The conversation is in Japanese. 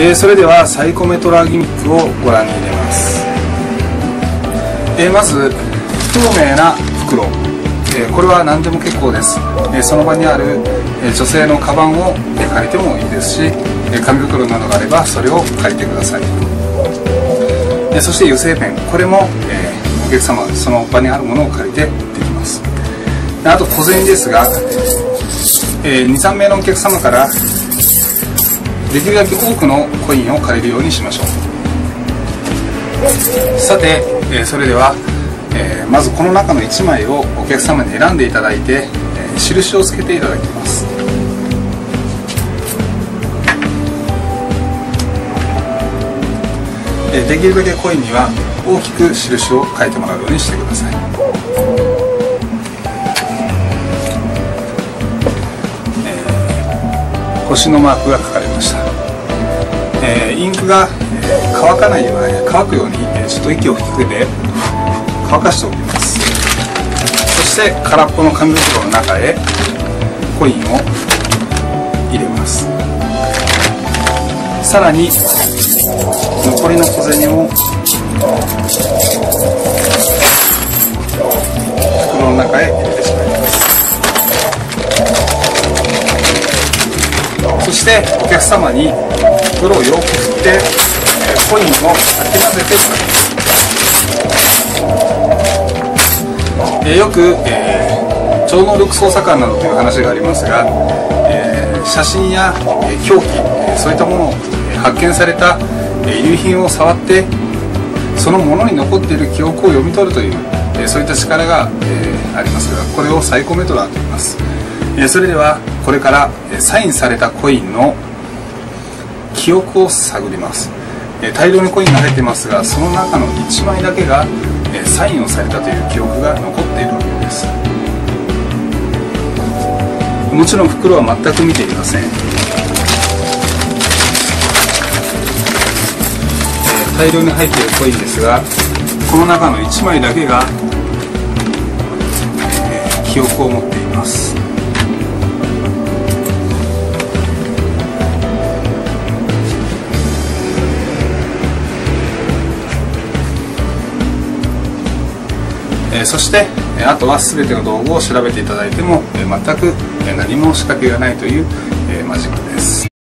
えー、それではサイコメトラギミックをご覧に入れます、えー、まず不透明な袋、えー、これは何でも結構です、えその場にある、え女性のカバンを、え借りてもいいですし、え紙袋などがあればそれを借りてください、えそして油性ペン。これも、えお客様その場にあるものを借りてできます。あと小銭ですが、え23名のお客様からできるだけ多くのコインを借りるようにしましょう。さて、えそれでは、えまずこの中の1枚をお客様に選んでいただいて、え印をつけていただきます。できるだけコインには大きく印を書いてもらうようにしてください。星のマークが書かれました、えー、インクが、え乾かないように乾くように、えちょっと息を吹きかけて乾かしておきます。そして空っぽの紙袋の中へコインを入れます。さらに残りの小銭をしてお客様に袋をよく振って、コインをかき混ぜて使います、えよく、えー、超能力捜査官などという話がありますが、えー、写真や、えー、凶器、えそういったものを、え発見された、え遺留品を触ってそのものに残っている記憶を読み取るという、えそういった力が、えありますがこれをサイコメトラーと言います。えそれではこれからサインされたコインの記憶を探ります。え大量にコインが入ってますがその中の1枚だけがえサインをされたという記憶が残っているわけです。もちろん袋は全く見ていません。え大量に入っているコインですがこの中の1枚だけが記憶を持っています。えそしてあとは全ての道具を調べていただいても全く何も仕掛けがないというマジックです。